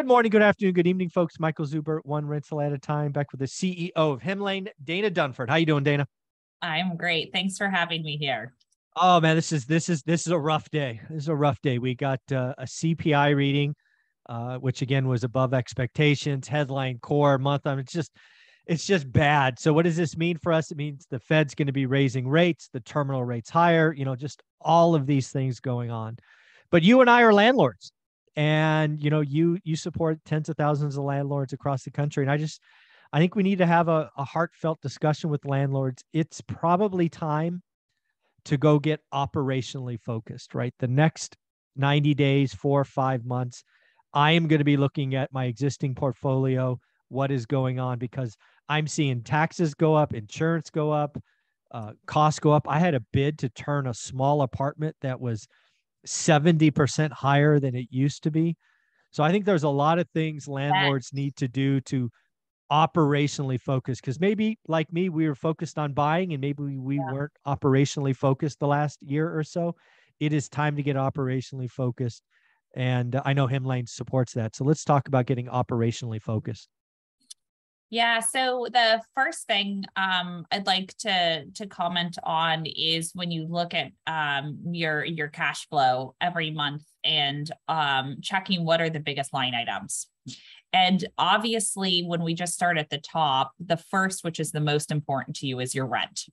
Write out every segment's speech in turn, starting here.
Good morning, good afternoon, good evening, folks. Michael Zuber, one rental at a time, back with the CEO of Hemlane, Dana Dunford. How you doing, Dana? I'm great. Thanks for having me here. Oh man, this is this is this is a rough day. This is a rough day. We got uh, a CPI reading, uh, which again was above expectations. Headline core month. I mean, it's just it's just bad. So what does this mean for us? It means the Fed's going to be raising rates, the terminal rates higher. You know, just all of these things going on. But you and I are landlords and you know you you support tens of thousands of landlords across the country and i just i think we need to have a, a heartfelt discussion with landlords. It's probably time to go get operationally focused right? The next 90 days four or five months i am going to be looking at my existing portfolio what is going on because i'm seeing taxes go up insurance go up uh, costs go up. I had a bid to turn a small apartment that was 70% higher than it used to be. So I think there's a lot of things landlords need to do to operationally focus because maybe like me, we were focused on buying and maybe we yeah. weren't operationally focused the last year or so. It is time to get operationally focused. And I know Hemlane supports that. So let's talk about getting operationally focused. Yeah. So the first thing um, I'd like to to comment on is when you look at um, your your cash flow every month and um, checking what are the biggest line items. And obviously, when we just start at the top, the first, which is the most important to you, is your rent,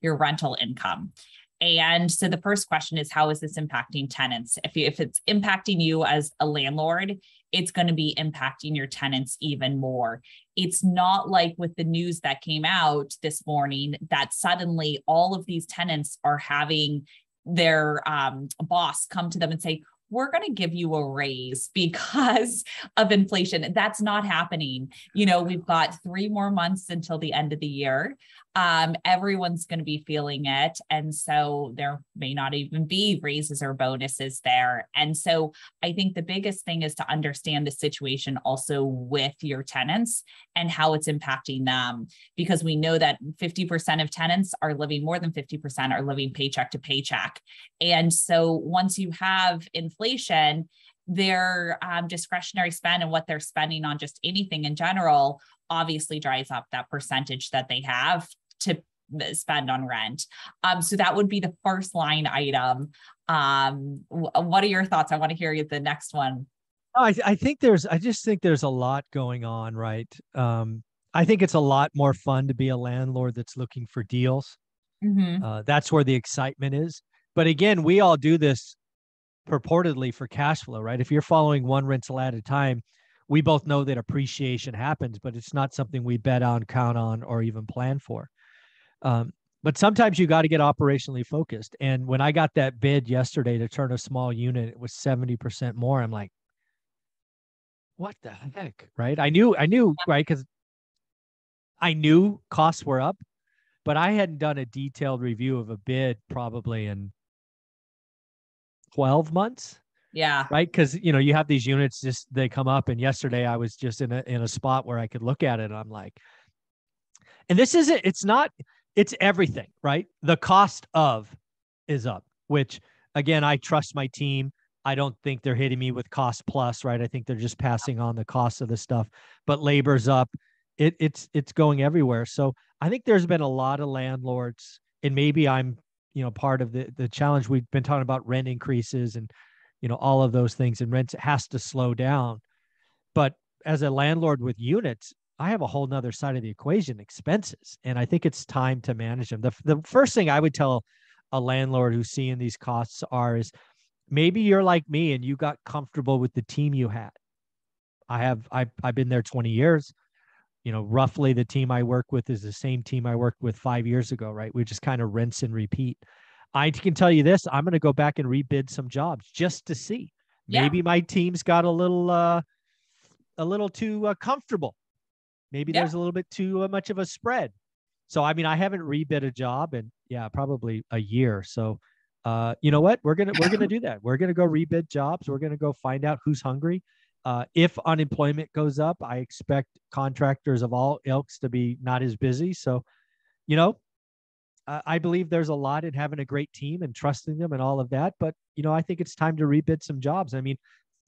your rental income. And so the first question is how is this impacting tenants? If, you, if it's impacting you as a landlord, it's going to be impacting your tenants even more. It's not like with the news that came out this morning that suddenly all of these tenants are having their um, boss come to them and say, we're going to give you a raise because of inflation. That's not happening. You know, we've got three more months until the end of the year. Um, everyone's going to be feeling it. And so there may not even be raises or bonuses there. And so I think the biggest thing is to understand the situation also with your tenants and how it's impacting them, because we know that 50% of tenants are living more than 50% are living paycheck to paycheck. And so once you have inflation, their um, discretionary spend and what they're spending on just anything in general obviously drives up that percentage that they have to spend on rent. Um, so that would be the first line item. Um, what are your thoughts? I want to hear you the next one. I, I think there's, I just think there's a lot going on, right? Um, I think it's a lot more fun to be a landlord that's looking for deals. Mm-hmm. Uh, that's where the excitement is. But again, we all do this purportedly for cash flow, right? If you're following one rental at a time, we both know that appreciation happens, but it's not something we bet on, count on, or even plan for. Um, but sometimes you got to get operationally focused. And when I got that bid yesterday to turn a small unit, it was 70% more. I'm like, what the heck? Right. I knew, I knew, right. Cause I knew costs were up, but I hadn't done a detailed review of a bid probably in 12 months. Yeah. Right. Cause you know, you have these units just, they come up and yesterday I was just in a, in a spot where I could look at it. I'm like, and this isn't, it's not, it's everything, right? The cost of is up, which again, I trust my team. I don't think they're hitting me with cost plus, right? I think they're just passing on the cost of the stuff, but labor's up. It, it's it's going everywhere. So I think there's been a lot of landlords, and maybe I'm you know part of the the challenge. We've been talking about rent increases and you know all of those things, and rent has to slow down. But as a landlord with units, I have a whole nother side of the equation, expenses. And I think it's time to manage them. The, the first thing I would tell a landlord who's seeing these costs are is maybe you're like me and you got comfortable with the team you had. I have I I've been there 20 years. You know, roughly the team I work with is the same team I worked with five years ago, right? We just kind of rinse and repeat. I can tell you this, I'm going to go back and rebid some jobs just to see. Yeah. Maybe my team's got a little uh a little too uh, comfortable Maybe yeah. there's a little bit too uh, much of a spread. So I mean, I haven't rebid a job in yeah, probably a year. So uh, you know what? We're gonna we're gonna do that. We're gonna go rebid jobs. We're gonna go find out who's hungry. Uh, if unemployment goes up, I expect contractors of all ilks to be not as busy. So, you know, uh, I believe there's a lot in having a great team and trusting them and all of that. But you know, I think it's time to rebid some jobs. I mean,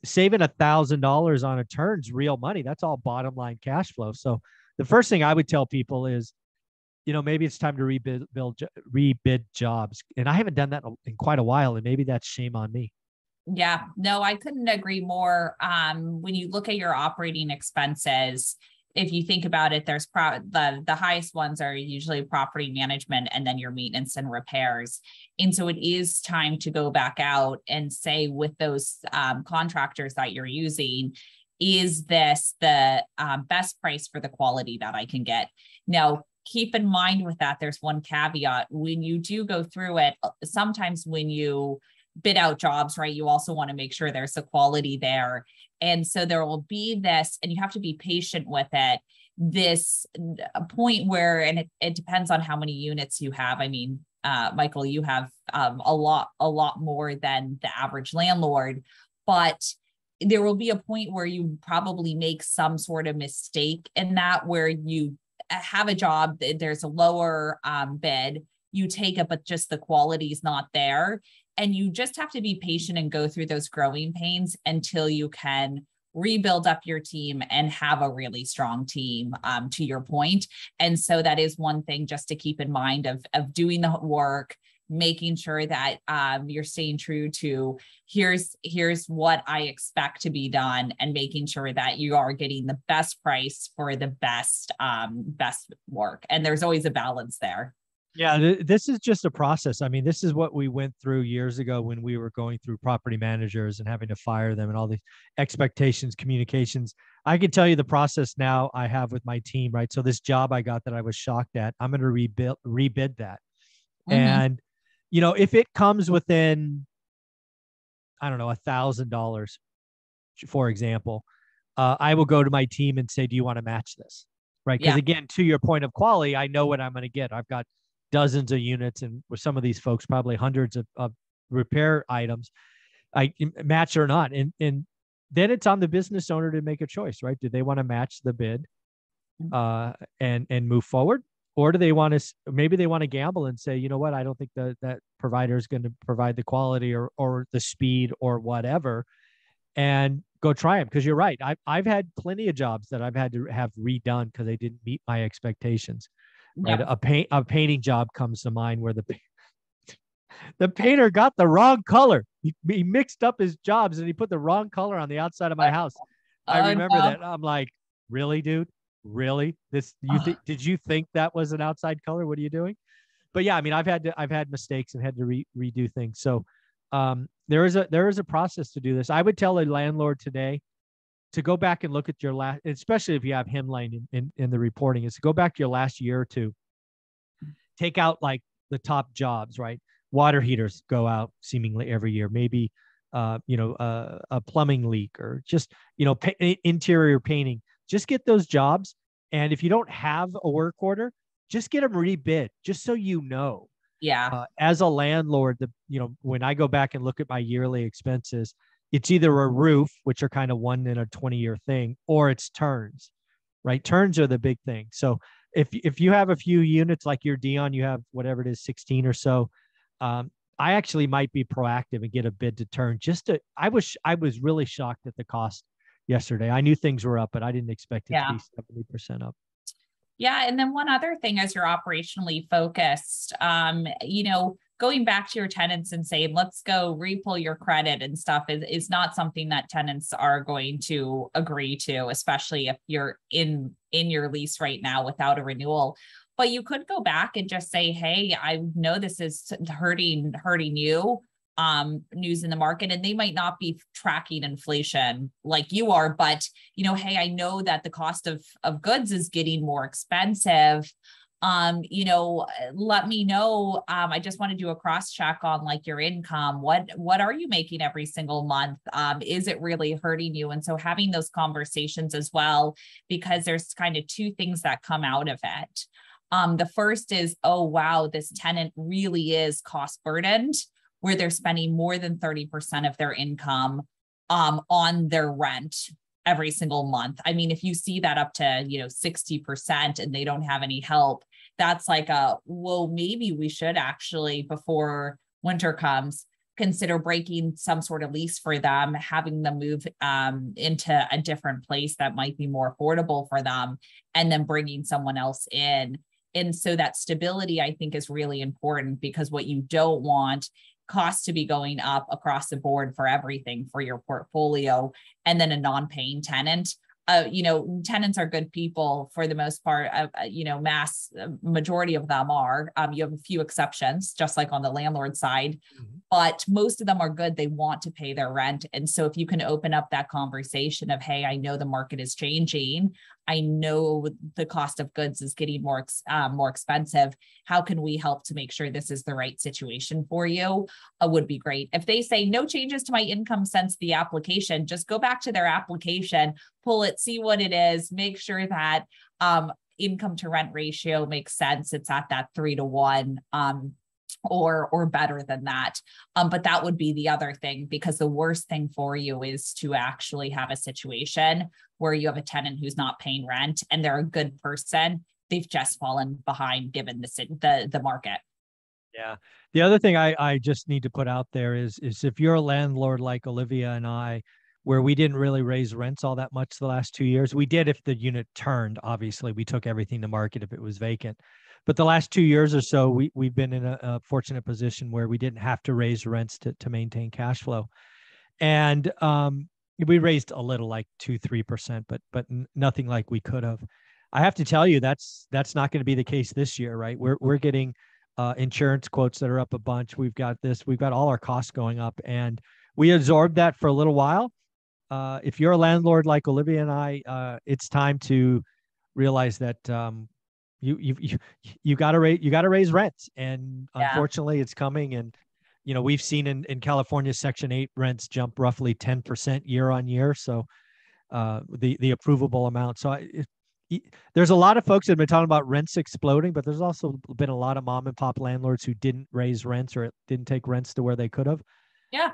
saving a thousand dollars on a turn's real money. That's all bottom line cash flow. So the first thing I would tell people is, you know, maybe it's time to rebuild, build, rebid jobs. And I haven't done that in quite a while, and maybe that's shame on me. Yeah, no, I couldn't agree more. Um, when you look at your operating expenses, if you think about it, there's pro- the the highest ones are usually property management and then your maintenance and repairs. And so it is time to go back out and say with those um, contractors that you're using, is this the um, best price for the quality that I can get? Now, keep in mind with that, there's one caveat. When you do go through it, sometimes when you bid out jobs, right, you also want to make sure there's a quality there. And so there will be this, and you have to be patient with it. This a point where, and it, it depends on how many units you have. I mean, uh, Michael, you have um, a lot, a lot more than the average landlord, but there will be a point where you probably make some sort of mistake in that where you uh, have a job there's a lower um, bid you take it but just the quality is not there and you just have to be patient and go through those growing pains until you can rebuild up your team and have a really strong team um, to your point. And so that is one thing just to keep in mind of of doing the work making sure that um, you're staying true to here's here's what i expect to be done and making sure that you are getting the best price for the best um, best work. And there's always a balance there yeah, th- this is just a process. I mean, this is what we went through years ago when we were going through property managers and having to fire them and all these expectations, communications. I can tell you the process now I have with my team, right? So this job I got that I was shocked at, I'm going to rebuild rebid that. Mm-hmm. And you know, if it comes within I don't know, a thousand dollars, for example, uh, I will go to my team and say, "Do you want to match this?" Right? Because yeah. again, to your point of quality, I know what I'm going to get. I've got dozens of units, and with some of these folks, probably hundreds of, of repair items. I match or not, and and then it's on the business owner to make a choice, right? Do they want to match the bid, mm. uh, and and move forward, or do they want to? Maybe they want to gamble and say, you know what, I don't think that that provider is going to provide the quality or or the speed or whatever, and go try them because you're right. I've I've had plenty of jobs that I've had to have redone because they didn't meet my expectations. Right, a paint a painting job comes to mind where the the painter got the wrong color. He, he mixed up his jobs and he put the wrong color on the outside of my house. I uh, remember no. that. I'm like, really, dude? Really? This you think? did you think that was an outside color? What are you doing? But yeah, I mean, I've had to I've had mistakes and had to re- redo things. So um, there is a there is a process to do this. I would tell a landlord today to go back and look at your last, especially if you have Hemlane in, in, in the reporting, is to go back to your last year or two, take out like the top jobs, right? Water heaters go out seemingly every year. Maybe, uh, you know, uh, a plumbing leak or just, you know, pa- interior painting. Just get those jobs. And if you don't have a work order, just get them rebid, just so you know. Yeah. Uh, as a landlord, the you know when I go back and look at my yearly expenses, it's either a roof, which are kind of one in a 20 year thing, or it's turns, right? Turns are the big thing. So if, if you have a few units like your Dion, you have whatever it is, 16 or so. Um, I actually might be proactive and get a bid to turn just to, I was, I was really shocked at the cost yesterday. I knew things were up, but I didn't expect it yeah. to be 70% up. Yeah. And then one other thing as you're operationally focused, um, you know, going back to your tenants and saying, let's go repull your credit and stuff is, is not something that tenants are going to agree to, especially if you're in in your lease right now without a renewal. But you could go back and just say, hey, I know this is hurting hurting you um news in the market and they might not be tracking inflation like you are but you know hey i know that the cost of of goods is getting more expensive um, you know, let me know. Um, I just want to do a cross check on like your income. What what are you making every single month? Um, is it really hurting you? And so having those conversations as well, because there's kind of two things that come out of it. Um, the first is, oh wow, this tenant really is cost burdened, where they're spending more than 30% of their income um, on their rent every single month. I mean, if you see that up to, you know, 60% and they don't have any help, that's like a well maybe we should actually before winter comes consider breaking some sort of lease for them, having them move um, into a different place that might be more affordable for them, and then bringing someone else in. And so that stability, I think, is really important because what you don't want costs to be going up across the board for everything for your portfolio and then a non-paying tenant uh, you know, tenants are good people for the most part. Uh, you know, mass uh, majority of them are. Um, you have a few exceptions, just like on the landlord side, mm-hmm. but most of them are good. They want to pay their rent, and so if you can open up that conversation of, "Hey, I know the market is changing. I know the cost of goods is getting more um, more expensive. How can we help to make sure this is the right situation for you? Uh, would be great. If they say no changes to my income since the application, just go back to their application, pull it, see what it is, make sure that um, income to rent ratio makes sense. It's at that three to one. Um, or or better than that um, but that would be the other thing because the worst thing for you is to actually have a situation where you have a tenant who's not paying rent and they're a good person they've just fallen behind given the the the market. Yeah. The other thing i i just need to put out there is is if you're a landlord like olivia and i where we didn't really raise rents all that much the last two years we did if the unit turned obviously. We took everything to market if it was vacant. But the last two years or so, we we've been in a, a fortunate position where we didn't have to raise rents to to maintain cash flow, and um, we raised a little, like two three percent, but but nothing like we could have. I have to tell you, that's that's not going to be the case this year, right? We're we're getting uh, insurance quotes that are up a bunch. We've got this. We've got all our costs going up, and we absorbed that for a little while. Uh, if you're a landlord like Olivia and I, uh, it's time to realize that um, you you you, you got to raise you got to raise rents and yeah. unfortunately it's coming and you know we've seen in in california section 8 rents jump roughly 10% year on year. So uh the the approvable amount. So I, it, there's a lot of folks that have been talking about rents exploding but there's also been a lot of mom and pop landlords who didn't raise rents or didn't take rents to where they could have. Yeah.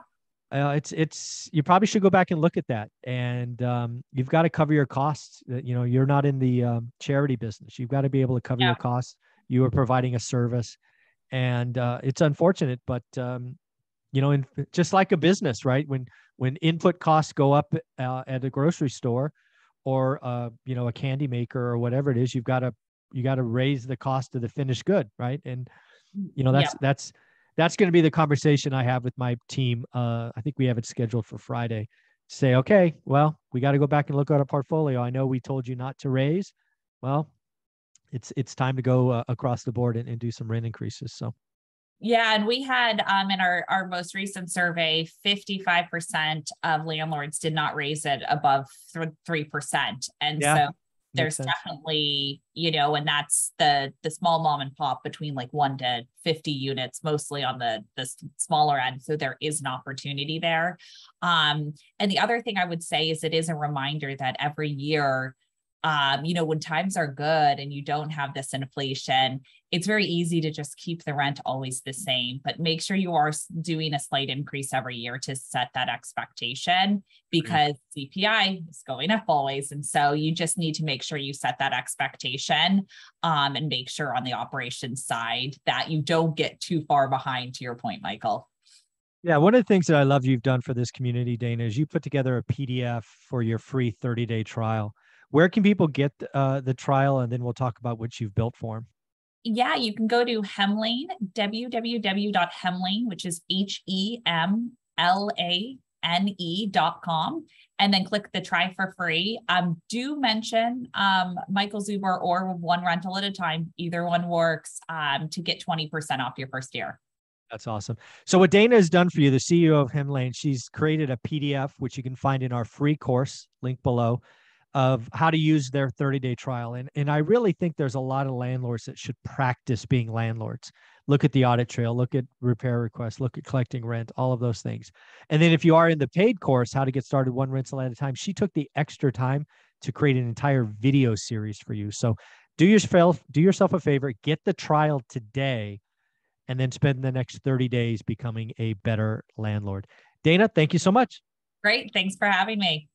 Uh, it's it's you probably should go back and look at that. And um, you've got to cover your costs. Uh, you know you're not in the um, charity business. You've got to be able to cover yeah. your costs. You are providing a service and uh, it's unfortunate but um, you know in, just like a business right when when input costs go up uh, at a grocery store or uh, you know a candy maker or whatever it is you've got to you got to raise the cost of the finished good right and you know that's yeah. that's that's going to be the conversation I have with my team. Uh, I think we have it scheduled for Friday. Say, okay, well, we got to go back and look at our portfolio. I know we told you not to raise. Well, it's it's time to go uh, across the board and, and do some rent increases. So. Yeah, and we had um, in our our most recent survey, fifty five percent of landlords did not raise it above three percent, and yeah. so there's definitely you know and that's the the small mom and pop between like 1 to 50 units mostly on the the smaller end so there is an opportunity there um and the other thing i would say is it is a reminder that every year um, you know, when times are good and you don't have this inflation, it's very easy to just keep the rent always the same, but make sure you are doing a slight increase every year to set that expectation because mm-hmm. CPI is going up always. And so you just need to make sure you set that expectation um, and make sure on the operations side that you don't get too far behind, to your point, Michael. Yeah, one of the things that I love you've done for this community, Dana, is you put together a PDF for your free 30 day trial. Where can people get uh, the trial? And then we'll talk about what you've built for them. Yeah, you can go to Hemlane, www.hemlane, which is H E M L A N E dot com, and then click the try for free. Um, do mention um, Michael Zuber or one rental at a time. Either one works um, to get 20% off your first year. That's awesome. So what Dana has done for you, the CEO of Hemlane, she's created a PDF which you can find in our free course link below of how to use their 30 day trial. And, and I really think there's a lot of landlords that should practice being landlords. Look at the audit trail, look at repair requests, look at collecting rent, all of those things. And then if you are in the paid course, how to get started one rental at a time, she took the extra time to create an entire video series for you. So do yourself do yourself a favor, get the trial today and then spend the next 30 days becoming a better landlord. Dana, thank you so much. Great. Thanks for having me.